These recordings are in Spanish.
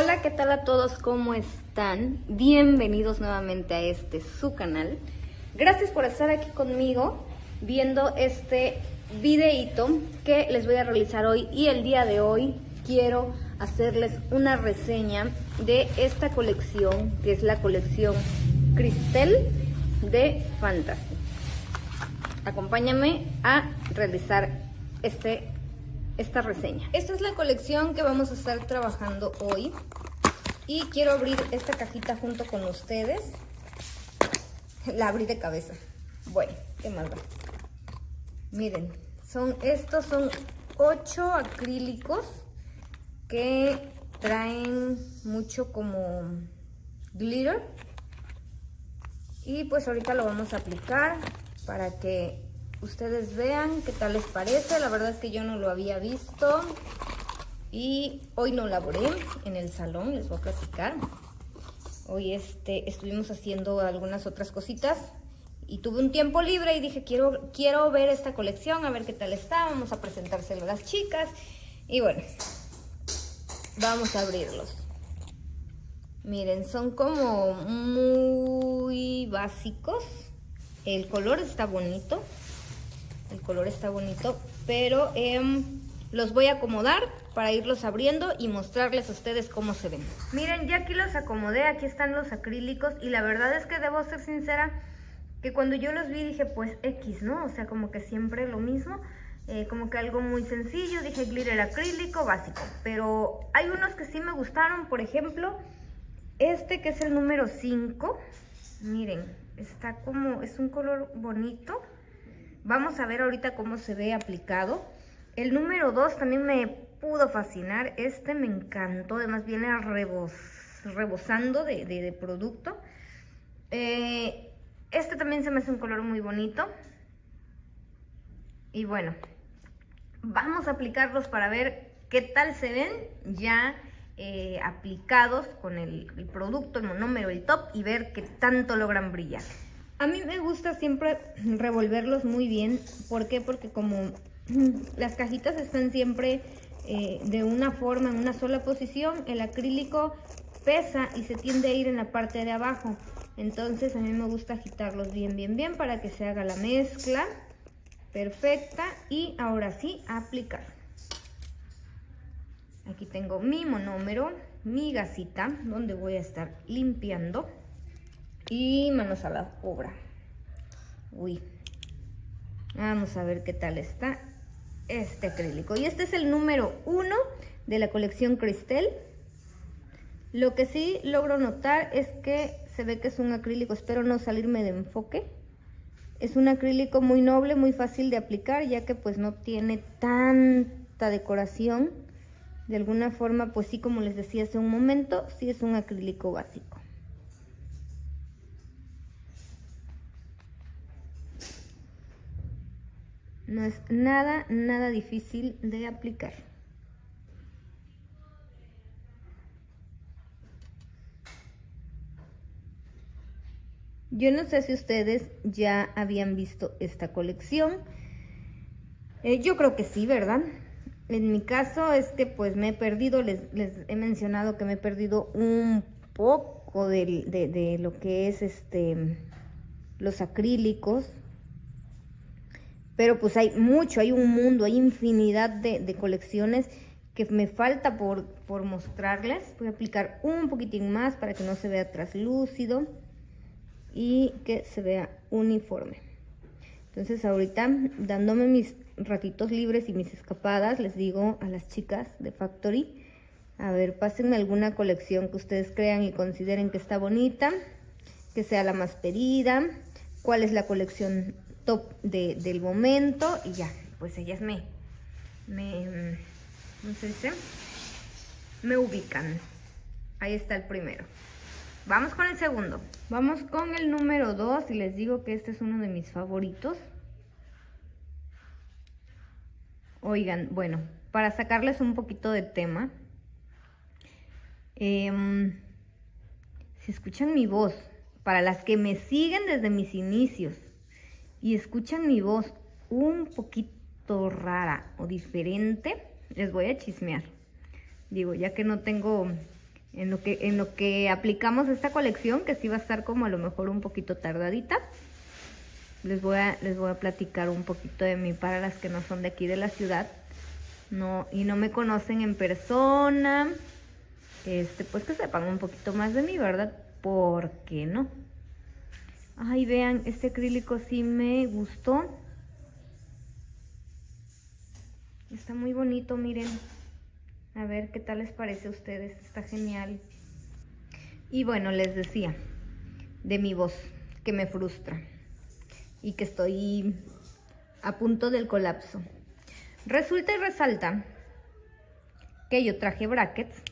Hola, ¿qué tal a todos? ¿Cómo están? Bienvenidos nuevamente a este su canal. Gracias por estar aquí conmigo viendo este videito que les voy a realizar hoy y el día de hoy quiero hacerles una reseña de esta colección que es la colección Cristel de Fantasy. Acompáñame a realizar este esta reseña. Esta es la colección que vamos a estar trabajando hoy. Y quiero abrir esta cajita junto con ustedes. La abrí de cabeza. Bueno, qué mal va. Miren, son, estos son ocho acrílicos que traen mucho como glitter. Y pues ahorita lo vamos a aplicar para que ustedes vean qué tal les parece. La verdad es que yo no lo había visto. Y hoy no laboré en el salón, les voy a platicar. Hoy este, estuvimos haciendo algunas otras cositas y tuve un tiempo libre y dije, quiero, quiero ver esta colección, a ver qué tal está, vamos a presentárselo a las chicas. Y bueno, vamos a abrirlos. Miren, son como muy básicos. El color está bonito. El color está bonito, pero em, los voy a acomodar para irlos abriendo y mostrarles a ustedes cómo se ven. Miren, ya aquí los acomodé, aquí están los acrílicos y la verdad es que debo ser sincera que cuando yo los vi dije pues X, ¿no? O sea, como que siempre lo mismo, eh, como que algo muy sencillo, dije glitter acrílico básico, pero hay unos que sí me gustaron, por ejemplo, este que es el número 5, miren, está como, es un color bonito, Vamos a ver ahorita cómo se ve aplicado. El número 2 también me pudo fascinar. Este me encantó. Además viene rebos, rebosando de, producto. Eh, este también se me hace un color muy bonito. Y bueno, vamos a aplicarlos para ver qué tal se ven ya eh, aplicados con el, el producto, el monómero, el top y ver qué tanto logran brillar. A mí me gusta siempre revolverlos muy bien. ¿Por qué? Porque como las cajitas están siempre eh, de una forma, en una sola posición, el acrílico pesa y se tiende a ir en la parte de abajo. Entonces a mí me gusta agitarlos bien, bien, bien para que se haga la mezcla perfecta. Y ahora sí, aplicar. Aquí tengo mi monómero, mi gasita, donde voy a estar limpiando. Y manos a la obra. Uy. Vamos a ver qué tal está este acrílico. Y este es el número uno de la colección Cristel. Lo que sí logro notar es que se ve que es un acrílico, espero no salirme de enfoque. Es un acrílico muy noble, muy fácil de aplicar, ya que pues no tiene tanta decoración. De alguna forma, pues sí, como les decía hace un momento, sí es un acrílico básico. No es nada, nada difícil de aplicar. Yo no sé si ustedes ya habían visto esta colección. Eh, yo creo que sí, ¿verdad? En mi caso es que pues me he perdido, les, he mencionado que me he perdido un poco de, de lo que es este los acrílicos, pero pues hay mucho, hay un mundo, hay infinidad de, colecciones que me falta por, por, mostrarles. Voy a aplicar un poquitín más para que no se vea traslúcido y que se vea uniforme. Entonces ahorita dándome mis ratitos libres y mis escapadas, les digo a las chicas de Factory, a ver, pásenme alguna colección que ustedes crean y consideren que está bonita, que sea la más pedida, cuál es la colección del momento y ya, pues ellas me, me, ¿cómo se dice? Me ubican. Ahí está el primero. Vamos con el segundo. Vamos con el número 2 y les digo que este es uno de mis favoritos. Oigan, bueno, para sacarles un poquito de tema, em, si escuchan mi voz, para las que me siguen desde mis inicios, y escuchan mi voz un poquito rara o diferente, les voy a chismear. Digo, ya que no tengo en lo que, en lo que aplicamos esta colección, que sí va a estar como a lo mejor un poquito tardadita. Les voy a, les voy a platicar un poquito de mí para las que no son de aquí de la ciudad. No, y no me conocen en persona. Este, pues que sepan un poquito más de mí, ¿verdad? ¿Por qué no? Ay, vean, este acrílico sí me gustó. Está muy bonito, miren. A ver qué tal les parece a ustedes. Está genial. Y bueno, les decía de mi voz que me frustra y que estoy a punto del colapso. Resulta y resalta que yo traje brackets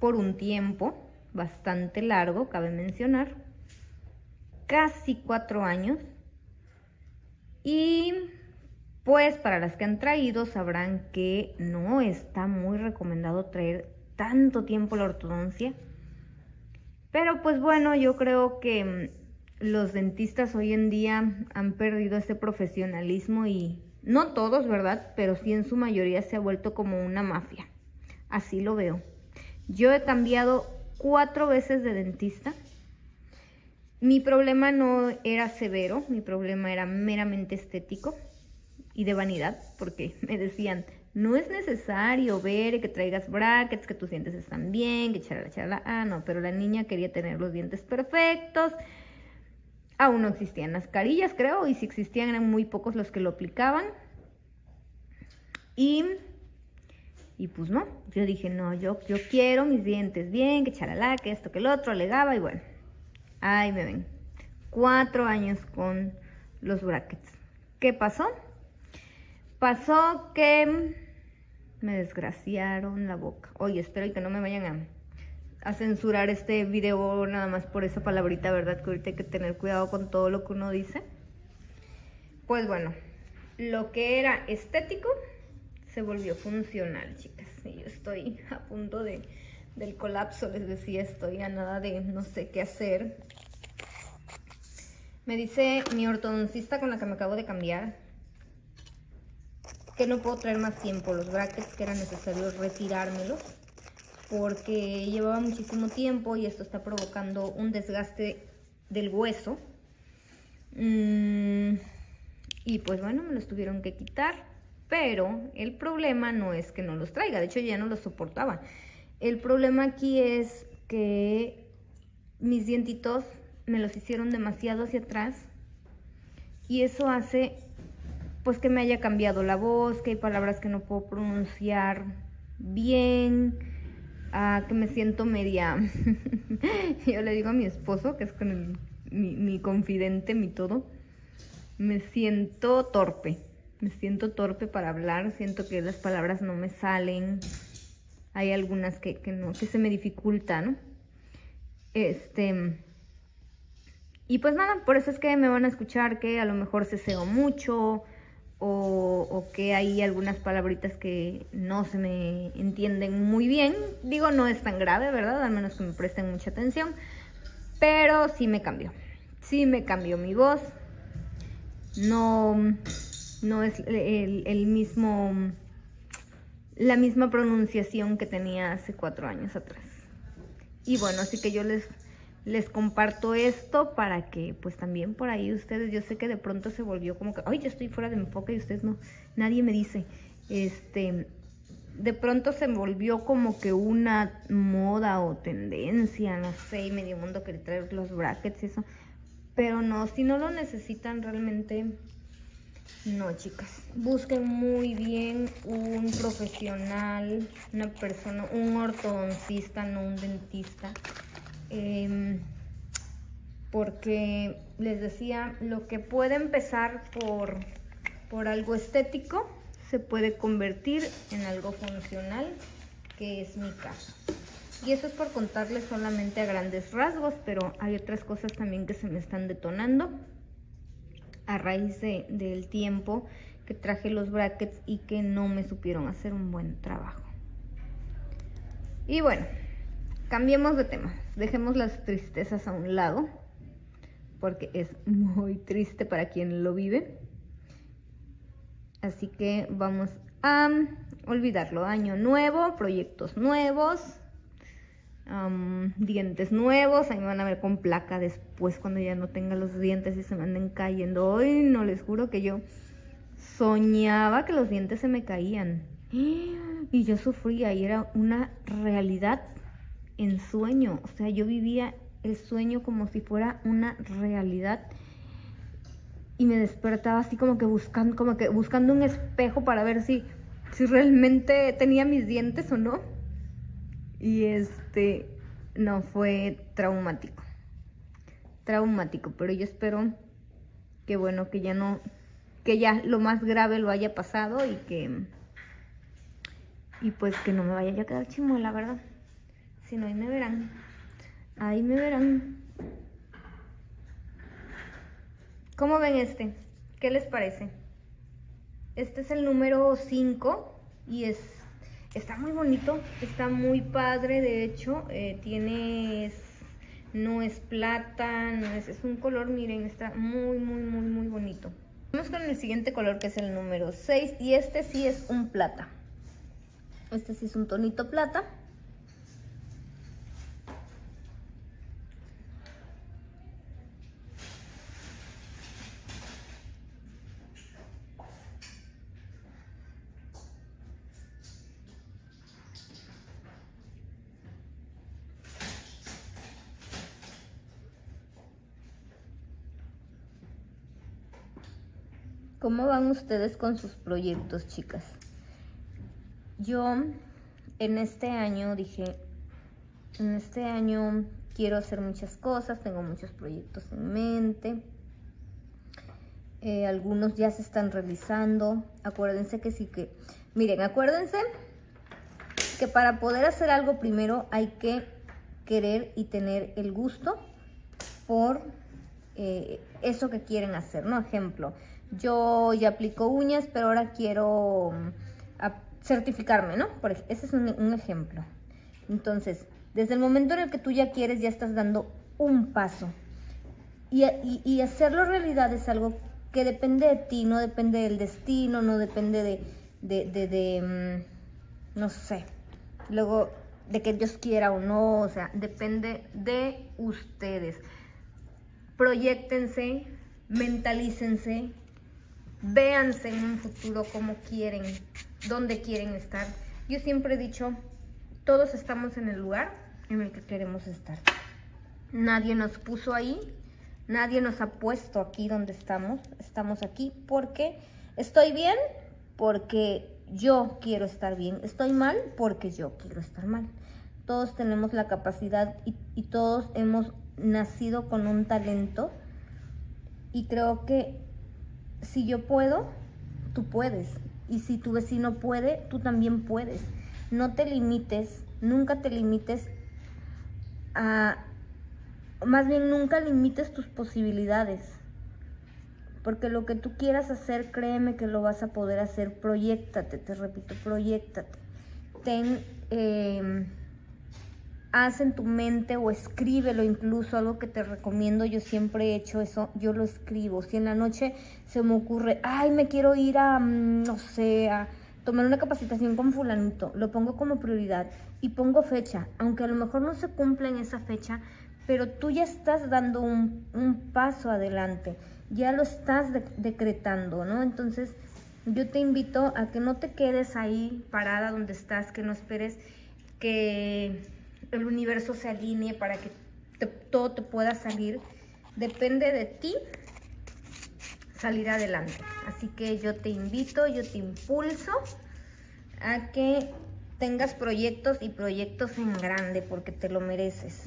por un tiempo bastante largo, cabe mencionar, casi cuatro años. Y pues para las que han traído sabrán que no está muy recomendado traer tanto tiempo la ortodoncia. Pero pues bueno, yo creo que mm, los dentistas hoy en día han perdido ese profesionalismo y no todos, ¿verdad? Pero sí en su mayoría se ha vuelto como una mafia. Así lo veo. Yo he cambiado cuatro veces de dentista. Mi problema no era severo, mi problema era meramente estético y de vanidad, porque me decían, no es necesario ver que traigas brackets, que tus dientes están bien, que charla, charla. Ah, no, pero la niña quería tener los dientes perfectos. Aún no existían las carillas, creo, y si existían eran muy pocos los que lo aplicaban. Y, y pues no, yo dije, no, yo, yo quiero mis dientes bien, que charala, que esto, que el otro, alegaba y bueno. Ahí me ven. Cuatro años con los brackets. ¿Qué pasó? Pasó que me desgraciaron la boca. Oye, espero que no me vayan a, censurar este video nada más por esa palabrita, ¿verdad? Que ahorita hay que tener cuidado con todo lo que uno dice. Pues bueno, lo que era estético se volvió funcional, chicas. Y yo estoy a punto de, del colapso, les decía, estoy a nada de no sé qué hacer. Me dice mi ortodoncista con la que me acabo de cambiar, que no puedo traer más tiempo los brackets, que era necesario retirármelos porque llevaba muchísimo tiempo y esto está provocando un desgaste del hueso. Mm, y pues bueno, me los tuvieron que quitar, pero el problema no es que no los traiga, de hecho ya no los soportaba. El problema aquí es que mis dientitos me los hicieron demasiado hacia atrás y eso hace pues que me haya cambiado la voz, que hay palabras que no puedo pronunciar bien, que me siento media... Yo le digo a mi esposo, que es con mi, mi confidente, mi todo, me siento torpe, me siento torpe para hablar, siento que las palabras no me salen, hay algunas que, que se me dificultan, ¿no? Este... Y pues nada, por eso es que me van a escuchar que a lo mejor ceseo mucho, o, que hay algunas palabritas que no se me entienden muy bien. Digo, no es tan grave, ¿verdad? Al menos que me presten mucha atención. Pero sí me cambió. Sí me cambió mi voz. No, no es el mismo, la misma pronunciación que tenía hace cuatro años atrás. Y bueno, así que yo les les comparto esto para que pues también por ahí ustedes, yo sé que de pronto se volvió como que, ay, yo estoy fuera de enfoque y ustedes no, nadie me dice, este, de pronto se volvió como que una moda o tendencia, no sé, y medio mundo quiere traer los brackets y eso, pero no, si no lo necesitan realmente, no chicas, busquen muy bien un profesional, una persona, un ortodoncista, no un dentista, Em, porque les decía, lo que puede empezar por, por algo estético se puede convertir en algo funcional, que es mi caso. Y eso es por contarles solamente a grandes rasgos, pero hay otras cosas también que se me están detonando a raíz del tiempo que traje los brackets y que no me supieron hacer un buen trabajo. Y bueno, cambiemos de tema. Dejemos las tristezas a un lado, porque es muy triste para quien lo vive. Así que vamos a olvidarlo. Año nuevo, proyectos nuevos, dientes nuevos, ahí me van a ver con placa después cuando ya no tenga los dientes y se me anden cayendo. Hoy no les juro que yo soñaba que los dientes se me caían. Y yo sufría y era una realidad en sueño. O sea, yo vivía el sueño como si fuera una realidad. Y me despertaba así como que buscando, como que buscando un espejo para ver si, si realmente tenía mis dientes o no. Y este, no fue traumático. Traumático, pero yo espero que bueno, que ya no, que ya lo más grave lo haya pasado y que, y pues que no me vaya a quedar chimuela, ¿verdad? Si no, ahí me verán. Ahí me verán. ¿Cómo ven este? ¿Qué les parece? Este es el número 5 y es Está muy bonito, está muy padre, de hecho, eh, tiene, no es plata, no es, es un color, miren, está muy, muy, muy, muy bonito. Vamos con el siguiente color que es el número 6 y este sí es un plata. Este sí es un tonito plata. ¿Cómo van ustedes con sus proyectos, chicas? Yo en este año dije, en este año quiero hacer muchas cosas, tengo muchos proyectos en mente. Eh, algunos ya se están realizando. Acuérdense que sí que... Miren, acuérdense que para poder hacer algo primero hay que querer y tener el gusto por eh, eso que quieren hacer, ¿no? Ejemplo, yo ya aplico uñas, pero ahora quiero mm, certificarme, ¿no? Por ese es un, ejemplo. Entonces, desde el momento en el que tú ya quieres, ya estás dando un paso. Y, hacerlo realidad es algo que depende de ti, no depende del destino, no depende de, de, de, de mm, no sé, luego de que Dios quiera o no, o sea, depende de ustedes. Proyectense, mentalícense, véanse en un futuro cómo quieren, dónde quieren estar. Yo siempre he dicho, todos estamos en el lugar en el que queremos estar. Nadie nos puso ahí, nadie nos ha puesto aquí donde estamos. Estamos aquí porque estoy bien, porque yo quiero estar bien. Estoy mal porque yo quiero estar mal. Todos tenemos la capacidad y, y todos hemos nacido con un talento y creo que si yo puedo, tú puedes. Y si tu vecino puede, tú también puedes. No te limites, nunca te limites a... Más bien, nunca limites tus posibilidades. Porque lo que tú quieras hacer, créeme que lo vas a poder hacer. Proyectate, te repito, proyectate. Ten... Eh, haz en tu mente o escríbelo incluso, algo que te recomiendo, yo siempre he hecho eso, yo lo escribo. Si en la noche se me ocurre, ay, me quiero ir a, mm, no sé, a tomar una capacitación con fulanito, lo pongo como prioridad y pongo fecha, aunque a lo mejor no se cumpla en esa fecha, pero tú ya estás dando un, paso adelante, ya lo estás decretando, ¿no? Entonces, yo te invito a que no te quedes ahí parada donde estás, que no esperes que el universo se alinee para que todo te pueda salir. Depende de ti salir adelante. Así que yo te invito, yo te impulso a que tengas proyectos y proyectos en grande porque te lo mereces.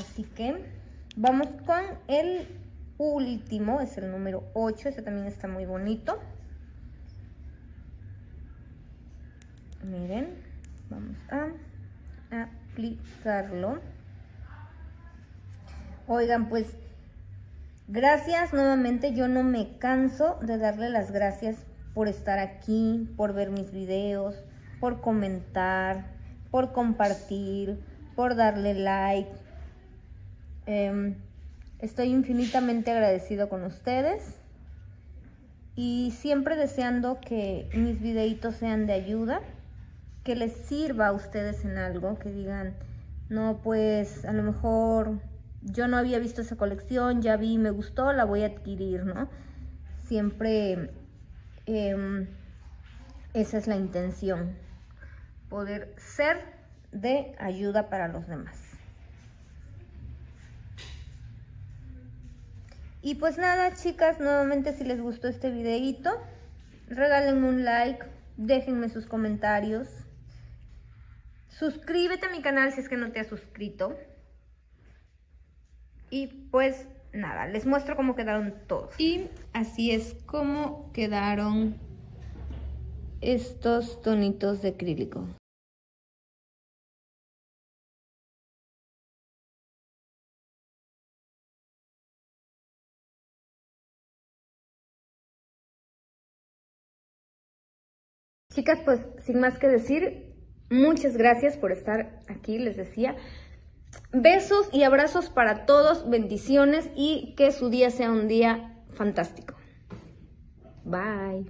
Así que vamos con el último, es el número 8, este también está muy bonito. Miren. Vamos a aplicarlo. Oigan, pues gracias nuevamente. Yo no me canso de darle las gracias por estar aquí, por ver mis videos, por comentar, por compartir, por darle like. Em, estoy infinitamente agradecido con ustedes y siempre deseando que mis videitos sean de ayuda que les sirva a ustedes en algo, que digan, no, pues a lo mejor yo no había visto esa colección, ya vi, me gustó, la voy a adquirir, ¿no? Siempre em, esa es la intención, poder ser de ayuda para los demás. Y pues nada, chicas, nuevamente si les gustó este videito, regálenme un like, déjenme sus comentarios. Suscríbete a mi canal si es que no te has suscrito. Y pues nada, les muestro cómo quedaron todos. Y así es como quedaron estos tonitos de acrílico. Chicas, pues sin más que decir, muchas gracias por estar aquí, les decía. Besos y abrazos para todos, bendiciones y que su día sea un día fantástico. Bye.